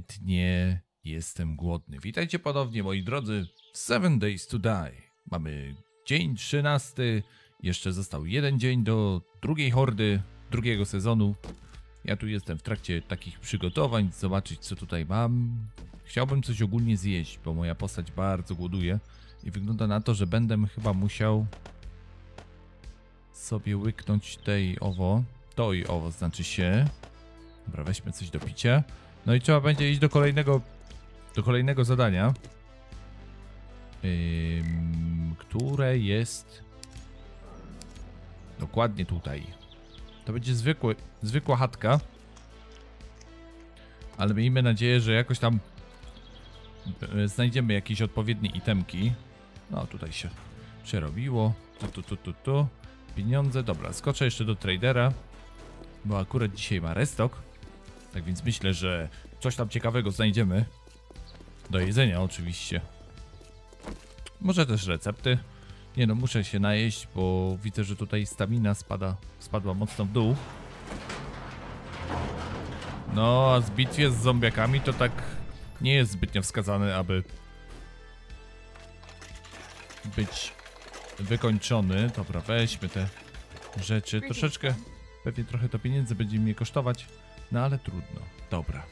Ewidentnie jestem głodny. Witajcie ponownie, moi drodzy, w Seven Days to Die. Mamy dzień 13, jeszcze został jeden dzień do drugiej hordy, drugiego sezonu. Ja tu jestem w trakcie takich przygotowań, zobaczyć co tutaj mam. Chciałbym coś ogólnie zjeść, bo moja postać bardzo głoduje i wygląda na to, że będę chyba musiał sobie łyknąć tej owo. To i owo znaczy się. Dobra, weźmy coś do picia. No i trzeba będzie iść do kolejnego do kolejnego zadania. Które jest dokładnie tutaj. To będzie zwykły, zwykła chatka. Ale miejmy nadzieję, że jakoś tam e, znajdziemy jakieś odpowiednie itemki. No, tutaj się przerobiło. Tu, tu, tu, tu, tu. Pieniądze. Dobra, skoczę jeszcze do tradera. Bo akurat dzisiaj ma restock. Tak więc myślę, że coś tam ciekawego znajdziemy. Do jedzenia oczywiście. Może też recepty. Nie no, muszę się najeść, bo widzę, że tutaj stamina spada, spadła mocno w dół. No, a z bitwie z zombiakami to tak nie jest zbytnio wskazane, aby być wykończony. Dobra, weźmy te rzeczy. Troszeczkę, pewnie trochę to pieniędzy będzie mnie kosztować, no ale trudno. Dobra.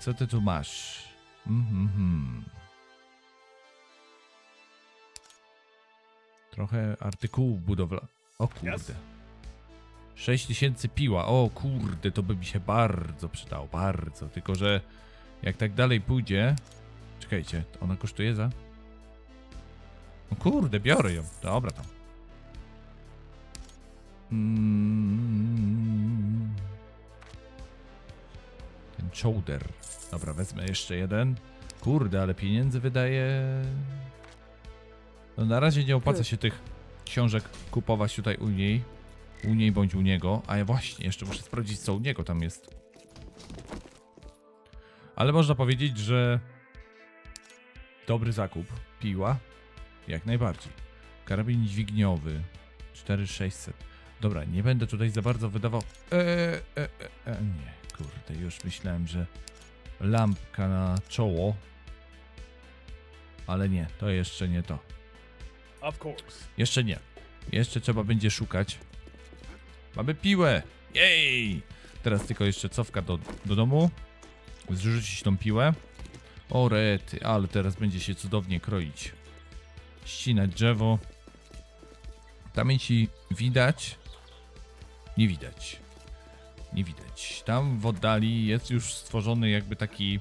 Co ty tu masz? Mhm. mhm. Trochę artykułów budowlanych. O kurde. 6000 piła. O kurde, to by mi się bardzo przydało. Bardzo. Tylko, że jak tak dalej pójdzie... Czekajcie, ona kosztuje za... O kurde, biorę ją. Dobra tam. Mm. Shoulder. Dobra, wezmę jeszcze jeden. Kurde, ale pieniędzy wydaje... No na razie nie opłaca się tych książek kupować tutaj u niej. U niej bądź u niego. A ja właśnie, jeszcze muszę sprawdzić co u niego tam jest. Ale można powiedzieć, że dobry zakup. Piła. Jak najbardziej. Karabin dźwigniowy. 4600. Dobra, nie będę tutaj za bardzo wydawał... Eee, e, e, e, nie, kurde, już myślałem, że lampka na czoło. Ale nie, to jeszcze nie to. Of course. Jeszcze nie. Jeszcze trzeba będzie szukać. Mamy piłę! Jej! Teraz tylko jeszcze cofka do, do domu. Zrzucić tą piłę. O rety, ale teraz będzie się cudownie kroić. Ścinać drzewo. Tam jeśli widać. Nie widać. Nie widać. Tam w oddali jest już stworzony jakby taki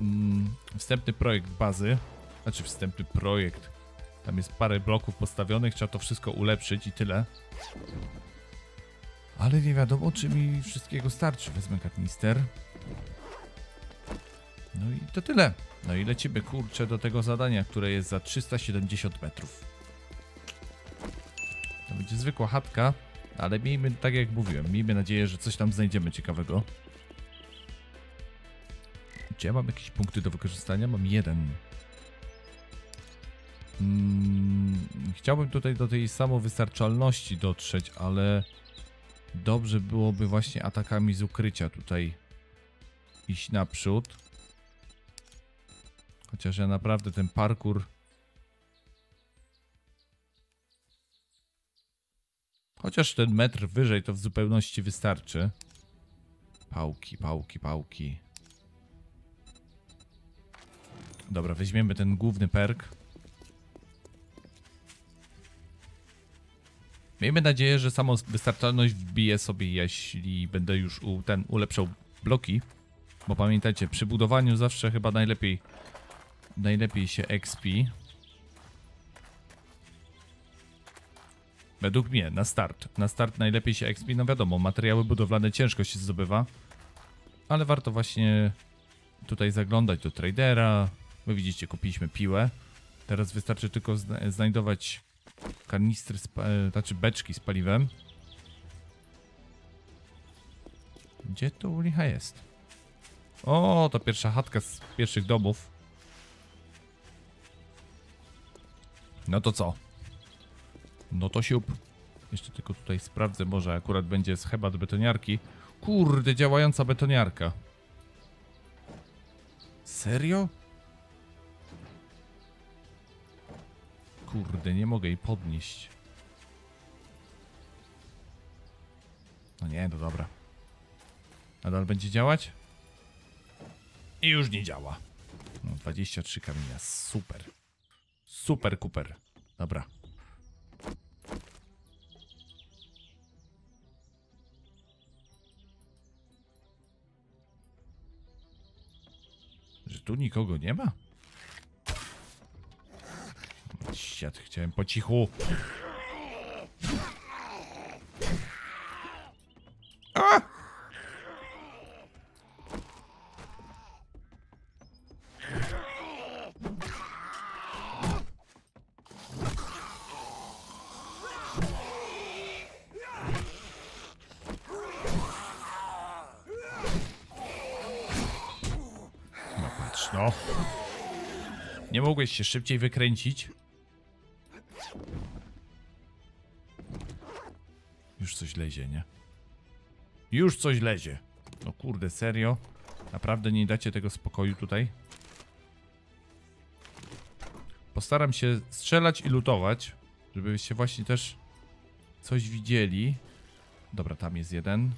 mm, wstępny projekt bazy. Znaczy wstępny projekt. Tam jest parę bloków postawionych, trzeba to wszystko ulepszyć i tyle. Ale nie wiadomo, czy mi wszystkiego starczy. Wezmę kanister. No i to tyle. No i lecimy, kurczę, do tego zadania, które jest za 370 metrów. To będzie zwykła chatka, ale miejmy, tak jak mówiłem, miejmy nadzieję, że coś tam znajdziemy ciekawego. Czy ja mam jakieś punkty do wykorzystania? Mam jeden. Hmm, chciałbym tutaj do tej samowystarczalności dotrzeć, ale dobrze byłoby właśnie atakami z ukrycia tutaj iść naprzód. Chociaż ja naprawdę ten parkour... Chociaż ten metr wyżej to w zupełności wystarczy. Pałki, pałki, pałki. Dobra, weźmiemy ten główny perk. Miejmy nadzieję, że samą wystarczalność wbije sobie, jeśli będę już u, ten ulepszał bloki. Bo pamiętajcie, przy budowaniu zawsze chyba najlepiej najlepiej się XP. Według mnie, na start. Na start najlepiej się XP, no wiadomo, materiały budowlane ciężko się zdobywa. Ale warto właśnie tutaj zaglądać do tradera. Wy widzicie, kupiliśmy piłę. Teraz wystarczy tylko zna znajdować kanistry, e, znaczy beczki z paliwem. Gdzie to u licha jest? O, to pierwsza chatka z pierwszych domów. No to co? No to siup. Jeszcze tylko tutaj sprawdzę, może akurat będzie schemat betoniarki. Kurde, działająca betoniarka. Serio? Kurde, nie mogę jej podnieść. No nie, no dobra. Nadal będzie działać? I już nie działa. No, 23 kamienia, super. Super, kuper. Dobra. Tu nikogo nie ma? Siad, chciałem po cichu. Mogłeś się szybciej wykręcić? Już coś lezie, nie? Już coś lezie. No kurde, serio? Naprawdę nie dacie tego spokoju tutaj? Postaram się strzelać i lutować, żebyście właśnie też coś widzieli. Dobra, tam jest jeden.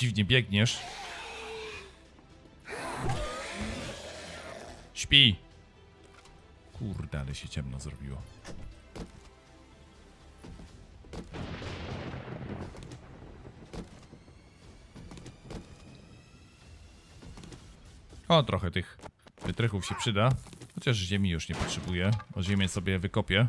Dziwnie biegniesz. Śpi. Kurde, ale się ciemno zrobiło. O, trochę tych wytrychów się przyda. Chociaż ziemi już nie potrzebuję, bo ziemię sobie wykopię.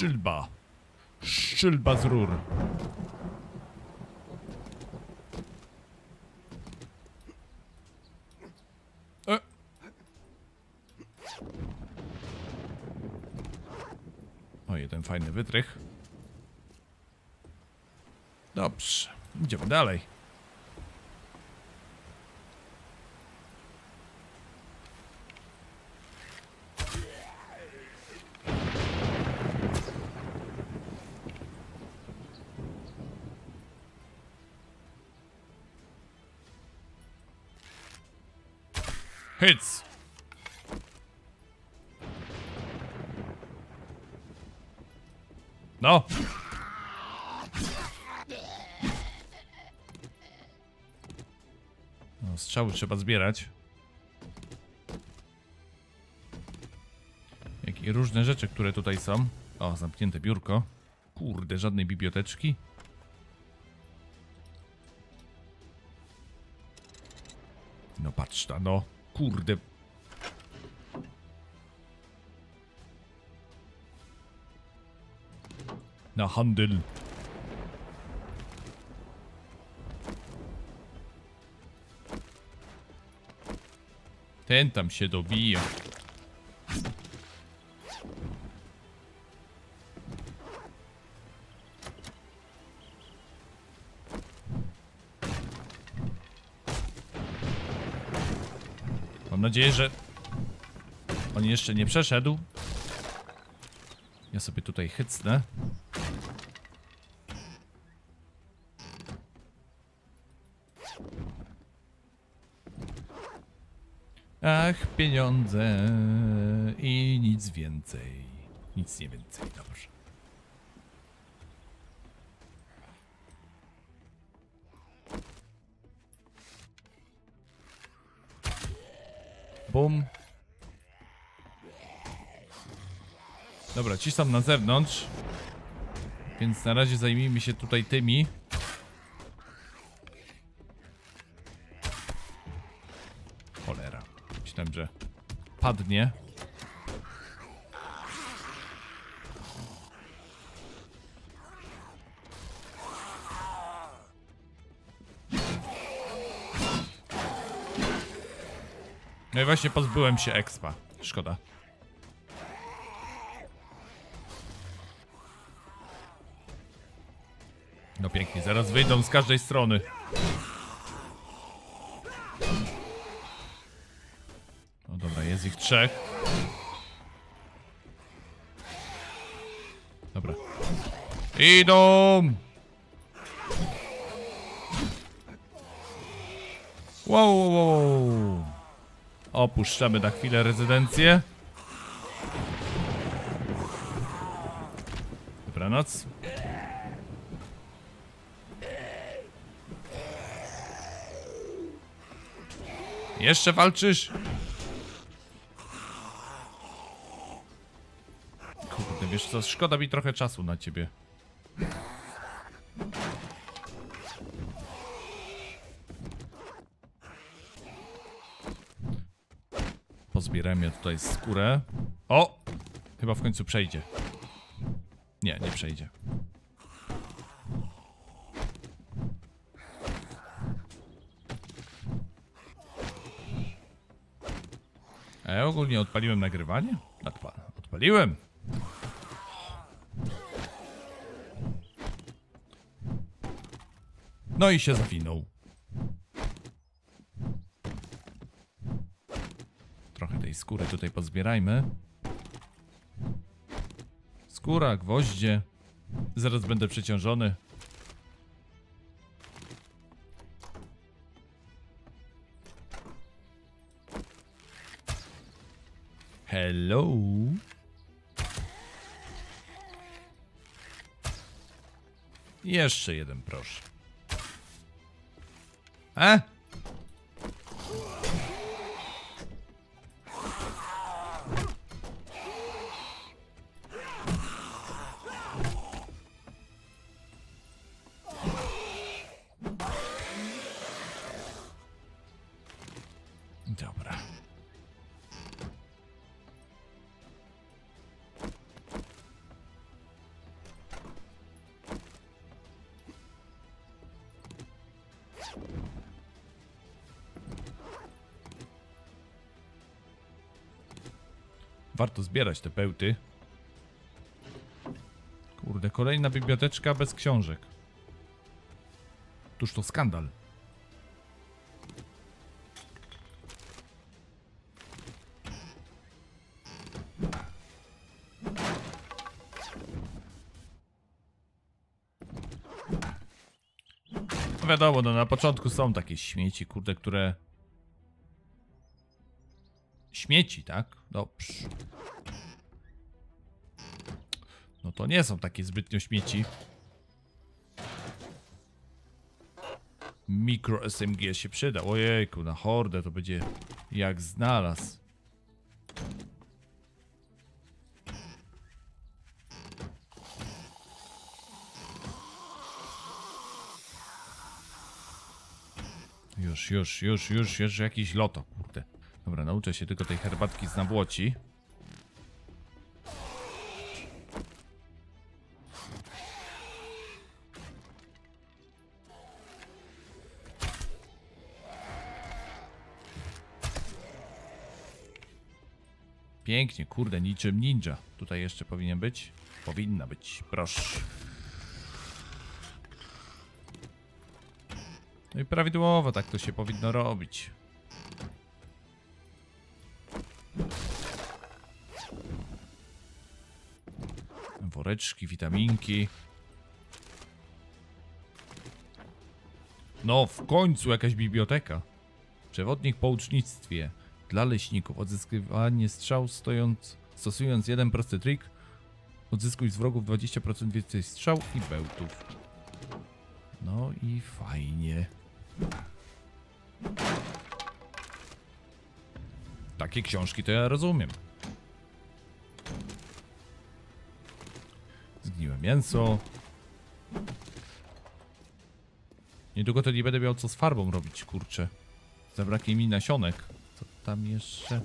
Szczylba. Szczylba z rur. E. O, jeden fajny wytrych. Dobrze, idziemy dalej. Hits. No. No, strzały trzeba zbierać. Jak i różne rzeczy, które tutaj są. O, zamknięte biurko. Kurde, żadnej biblioteczki. No patrz ta, no. Kurde. Na handel. Ten tam się dobija. Mam nadzieję, że on jeszcze nie przeszedł. Ja sobie tutaj hycnę. Ach, pieniądze i nic więcej. Nic nie więcej, dobrze. Bum. Dobra, ci są na zewnątrz. Więc na razie zajmijmy się tutaj tymi. Cholera. Myślałem, że padnie. No i właśnie pozbyłem się expa. Szkoda. No pięknie, zaraz wyjdą z każdej strony. No dobra, jest ich trzech. Dobra. Idą! Wow, wow, wow. Opuszczamy na chwilę rezydencję. Dobranoc. Jeszcze walczysz? Kurde, wiesz co, szkoda mi trochę czasu na ciebie. Pozbierałem ja tutaj skórę. O! Chyba w końcu przejdzie. Nie, nie przejdzie. A ja ogólnie odpaliłem nagrywanie? Odpa odpaliłem. No i się zawinął. Trochę tej skóry tutaj pozbierajmy. Skóra, gwoździe. Zaraz będę przeciążony. Hello. Jeszcze jeden, proszę. E? Warto zbierać te pełty. Kurde, kolejna biblioteczka bez książek. Tuż to skandal. Wiadomo, no na początku są takie śmieci, kurde, które... Śmieci, tak? Dobrze. No to nie są takie zbytnio śmieci. Mikro SMG się przyda. Ojejku, na hordę to będzie jak znalazł. Już, już, już, już, już jakiś loto, kurde. Dobra, nauczę się tylko tej herbatki z nabłoci. Pięknie, kurde, niczym ninja. Tutaj jeszcze powinien być? Powinna być, proszę. No i prawidłowo tak to się powinno robić. Woreczki, witaminki. No, w końcu jakaś biblioteka. Przewodnik po ucznictwie. Dla leśników. Odzyskiwanie strzał stojąc, stosując jeden prosty trik. Odzyskuj z wrogów 20% więcej strzał i bełtów. No i fajnie. Takie książki to ja rozumiem. Zgniłe mięso. Niedługo to nie będę miał co z farbą robić, kurczę. Zabraknie mi nasionek. Co tam jeszcze?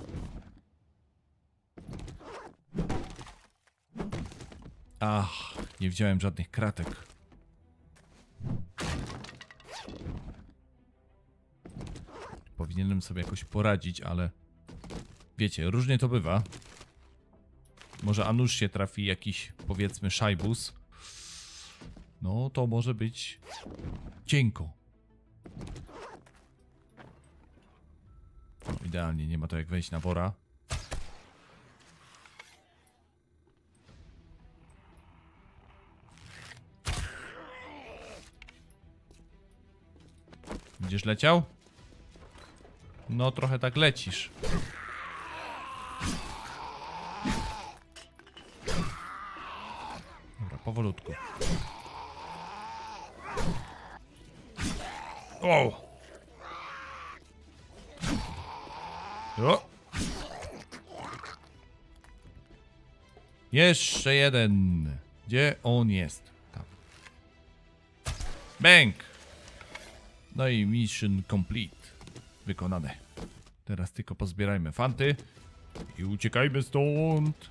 Ach, nie widziałem żadnych kratek. Powinienem sobie jakoś poradzić, ale wiecie, różnie to bywa. Może a nuż się trafi jakiś, powiedzmy, szajbus. No, to może być cienko. No, idealnie, nie ma to jak wejść na wora. Będziesz leciał? No, trochę tak lecisz. Powolutku. O! O! Jeszcze jeden. Gdzie on jest? Tam. Bęk! No i mission complete. Wykonane. Teraz tylko pozbierajmy fanty i uciekajmy stąd.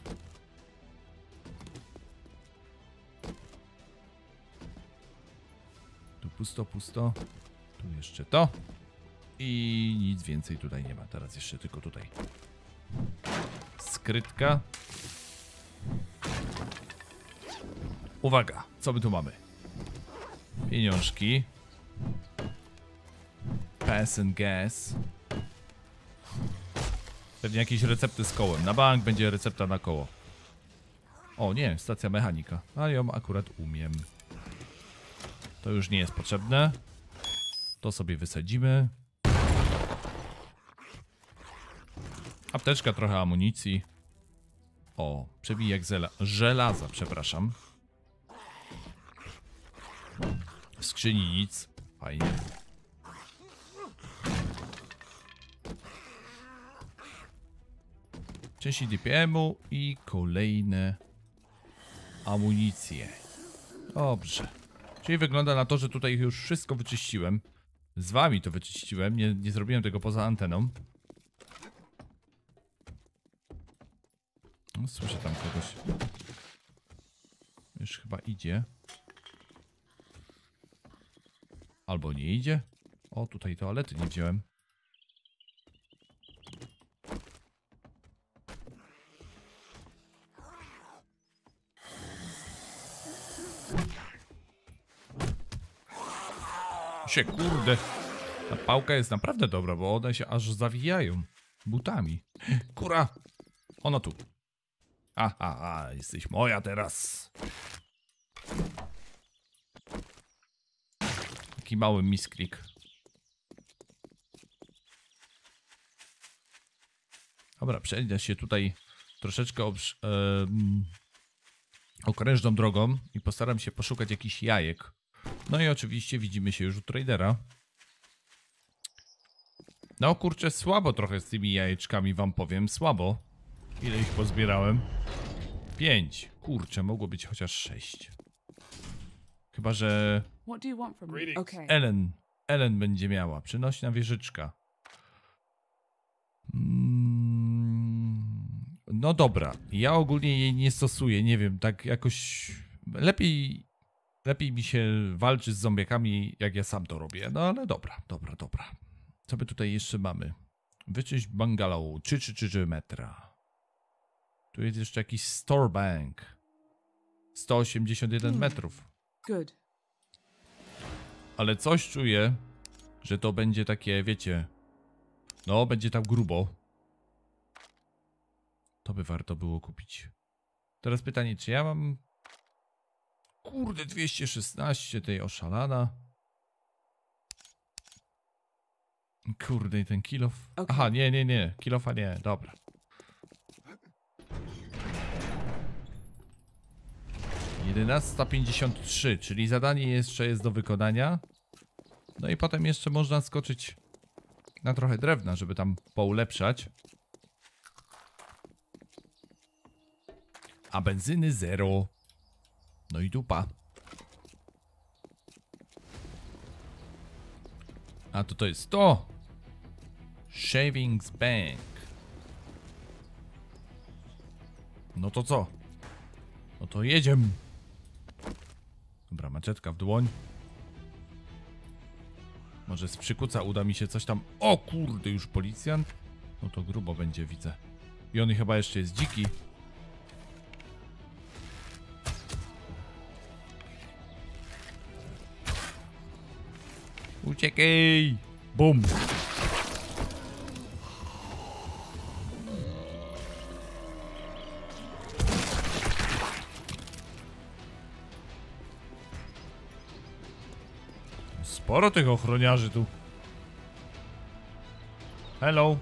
Pusto, pusto. Tu jeszcze to. I nic więcej tutaj nie ma. Teraz jeszcze tylko tutaj. Skrytka. Uwaga, co my tu mamy? Pieniążki. Pass and gas. Pewnie jakieś recepty z kołem. Na bank będzie recepta na koło. O nie, stacja mechanika. Ale ją akurat umiem. To już nie jest potrzebne. To sobie wysadzimy. Apteczka, trochę amunicji. O, przebijak zela- żelaza, przepraszam. W skrzyni nic. Fajnie. Części DPM-u i kolejne amunicje. Dobrze. Czyli wygląda na to, że tutaj już wszystko wyczyściłem. Z wami to wyczyściłem, nie, nie zrobiłem tego poza anteną. No, słyszę tam kogoś. Już chyba idzie. Albo nie idzie. O, tutaj toalety nie wziąłem. Się kurde. Ta pałka jest naprawdę dobra, bo one się aż zawijają butami. Kura! Ono tu. A, a, jesteś moja teraz. Taki mały misklik. Dobra, przejdę się tutaj troszeczkę obsz- em, okrężną drogą i postaram się poszukać jakichś jajek. No i oczywiście widzimy się już u tradera. No kurczę, słabo trochę z tymi jajeczkami wam powiem, słabo. Ile ich pozbierałem? Pięć. Kurczę, mogło być chociaż sześć. Chyba, że What do you want from me? Greetings. Okay. Ellen, Ellen będzie miała. Przynośna wieżyczka. Mm, No dobra, ja ogólnie jej nie stosuję, nie wiem, tak jakoś lepiej lepiej mi się walczy z zombiakami, jak ja sam to robię. No ale dobra, dobra, dobra. Co my tutaj jeszcze mamy? Wyczyść bungalow, 3 czy 3 metra. Tu jest jeszcze jakiś store bank. 181 Hmm. metrów. Good. Ale coś czuję, że to będzie takie, wiecie. No, będzie tam grubo. To by warto było kupić. Teraz pytanie, czy ja mam. Kurde, 216 tej oszalana. Kurde, i ten kilof. Okej. Aha, nie, nie, nie. Kilofa nie, dobra. Jedenasta pięćdziesiąt trzy, czyli zadanie jeszcze jest do wykonania. No i potem jeszcze można skoczyć na trochę drewna, żeby tam poulepszać. A benzyny zero. No i dupa. A to to jest to. Shavings Bank. No to co? No to jedziemy. Dobra, maczetka w dłoń. Może z przykuca uda mi się coś tam... O kurde, już policjant? No to grubo będzie, widzę. I on chyba jeszcze jest dziki. Uciekaj! Bum! Sporo tych ochroniarzy tu. Hello.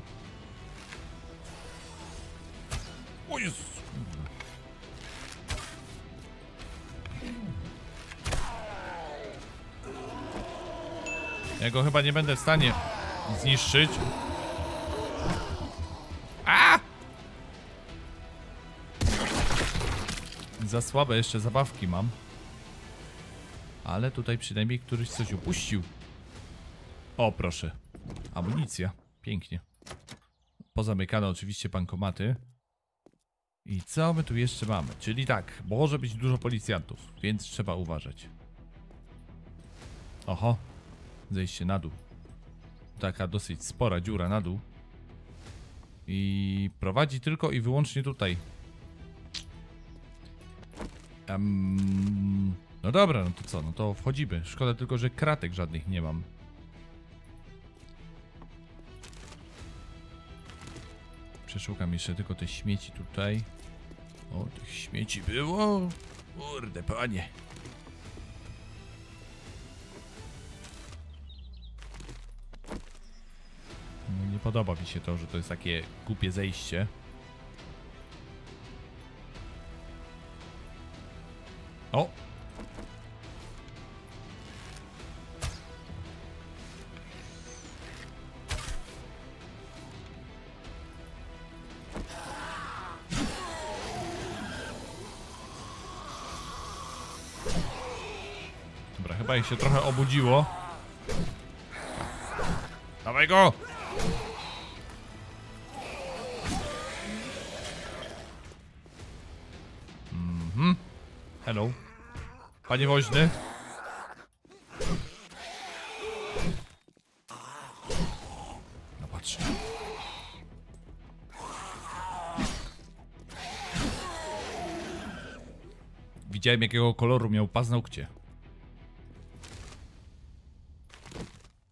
Ja go chyba nie będę w stanie zniszczyć. A! Za słabe jeszcze zabawki mam. Ale tutaj przynajmniej któryś coś upuścił. O, proszę. Amunicja. Pięknie. Pozamykane oczywiście bankomaty. I co my tu jeszcze mamy? Czyli tak, może być dużo policjantów, więc trzeba uważać. Oho. Zejście na dół. Taka dosyć spora dziura na dół. I prowadzi tylko i wyłącznie tutaj. Em, no dobra, no to co? No to wchodzimy. Szkoda tylko, że kratek żadnych nie mam. Przeszukam jeszcze tylko te śmieci tutaj. O, tych śmieci było. Kurde, panie. Podoba mi się to, że to jest takie głupie zejście. O! Dobra, chyba ich się trochę obudziło. Dawaj go! Hello. Panie woźny. No patrz. Widziałem jakiego koloru miał paznokcie.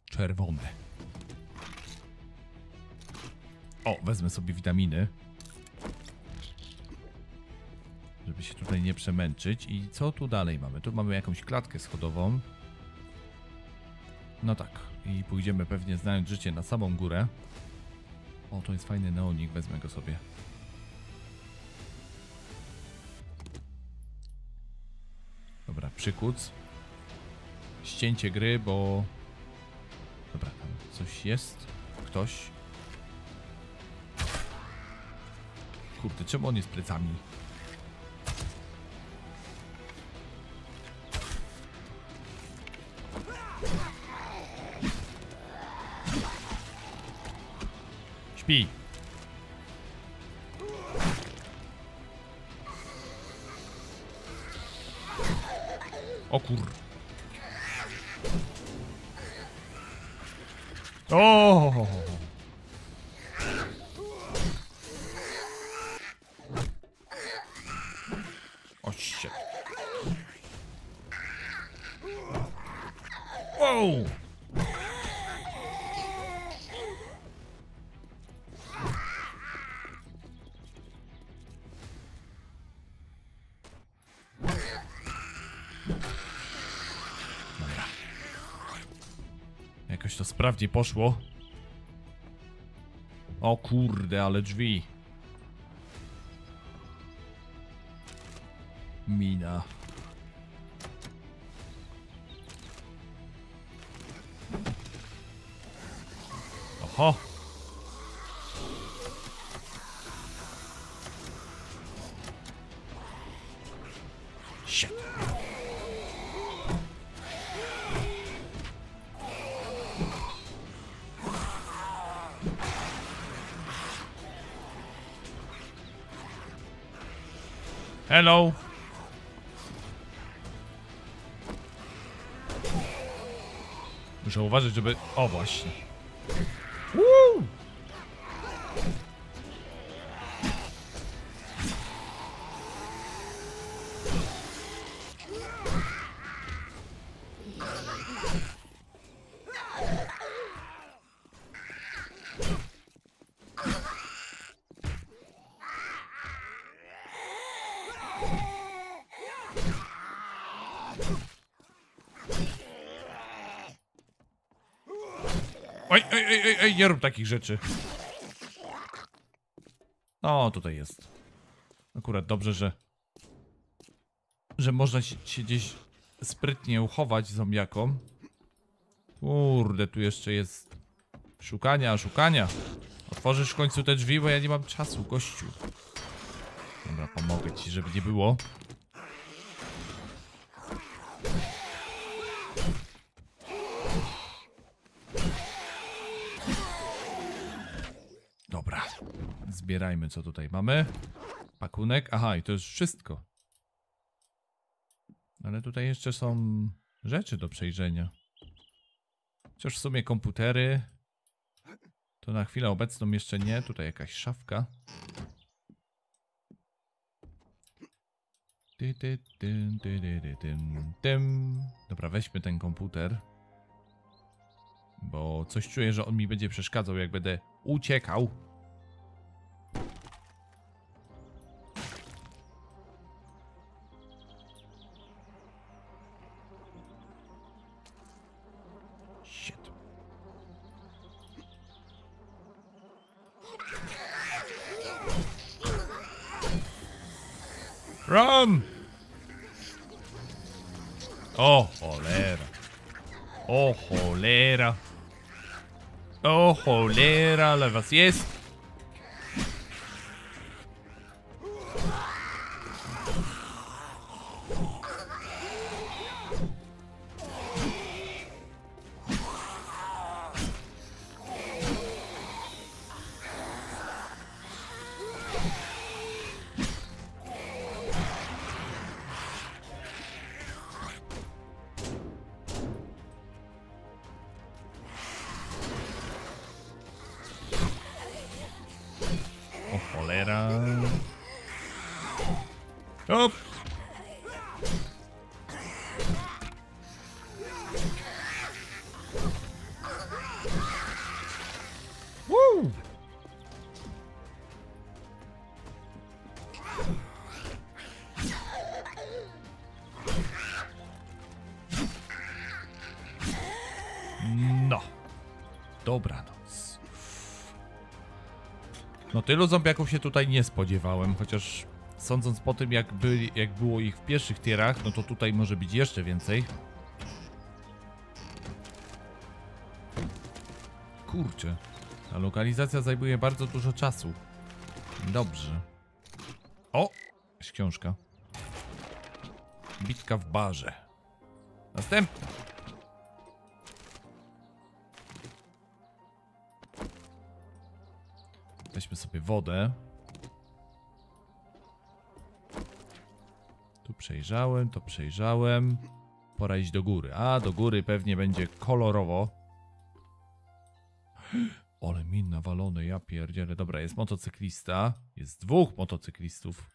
Czerwone. O, wezmę sobie witaminy. Tutaj nie przemęczyć. I co tu dalej mamy? Tu mamy jakąś klatkę schodową. No tak. I pójdziemy pewnie znając życie na samą górę. O, to jest fajny neonik, wezmę go sobie. Dobra, przykuc. Ścięcie gry, bo... Dobra, tam coś jest. Ktoś. Kurde, czemu on jest plecami? Śpi. O kur... O! Jakoś to sprawnie poszło. O kurde, ale drzwi. Mina. Oho. Hello. Muszę uważać, żeby... O, właśnie. Oj, oj, oj, oj, oj, nie rób takich rzeczy. O, tutaj jest. Akurat dobrze, że... Że można się, się gdzieś sprytnie uchować zombiakom. Kurde, tu jeszcze jest... Szukania, szukania. Otworzysz w końcu te drzwi, bo ja nie mam czasu, gościu. Dobra, pomogę ci, żeby nie było. Dobra. Zbierajmy, co tutaj mamy. Pakunek. Aha, i to już wszystko. Ale tutaj jeszcze są rzeczy do przejrzenia. Chociaż w sumie komputery. To na chwilę obecną jeszcze nie. Tutaj jakaś szafka. Dobra, weźmy ten komputer. Bo coś czuję, że on mi będzie przeszkadzał, jak będę uciekał. O cholera, ale was Dobranoc. No tylu zombiaków się tutaj nie spodziewałem, chociaż sądząc po tym jak, byli, jak było ich w pierwszych tierach, no to tutaj może być jeszcze więcej. Kurczę, ta lokalizacja zajmuje bardzo dużo czasu. Dobrze. O! Jest książka. Bitka w barze. Następna. Weźmy sobie wodę. Tu przejrzałem, to przejrzałem. Pora iść do góry. A, do góry pewnie będzie kolorowo. Ole min nawalony, ja pierdzielę. Dobra, jest motocyklista. Jest dwóch motocyklistów.